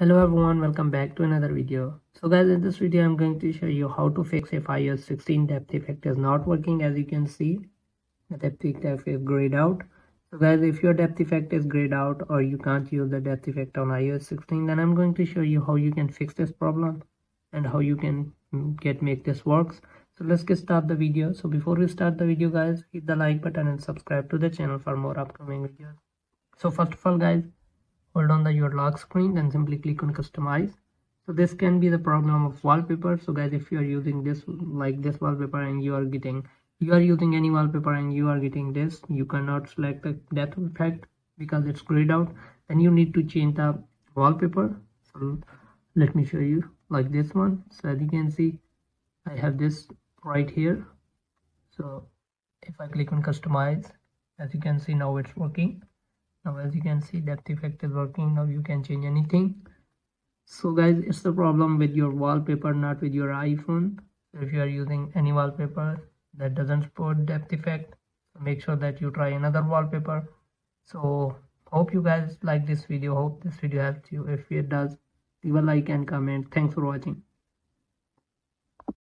hello everyone welcome back to another video. So guys in this video i'm going to show you how to fix if ios 16 depth effect is not working as you can see. The depth effect is grayed out. So guys if your depth effect is grayed out or you can't use the depth effect on ios 16 then i'm going to show you how you can fix this problem and how you can mm, get make this works. So let's get start the video. So before we start the video guys hit the like button and subscribe to the channel for more upcoming videos. So first of all guys hold on the your lock screen then simply click on customize. So this can be the problem of wallpaper. So guys if you are using this like this wallpaper and you are getting you are using any wallpaper and you are getting this you cannot select the depth effect because it's grayed out. Then you need to change the wallpaper. So let me show you like this one. So as you can see i have this right here. So if i click on customize as you can see now it's working now as you can see depth effect is working. Now you can change anything. So guys it's the problem with your wallpaper not with your iphone. If you are using any wallpaper that doesn't support depth effect make sure that you try another wallpaper. So hope you guys like this video. Hope this video helps you. If it does leave a like and comment. Thanks for watching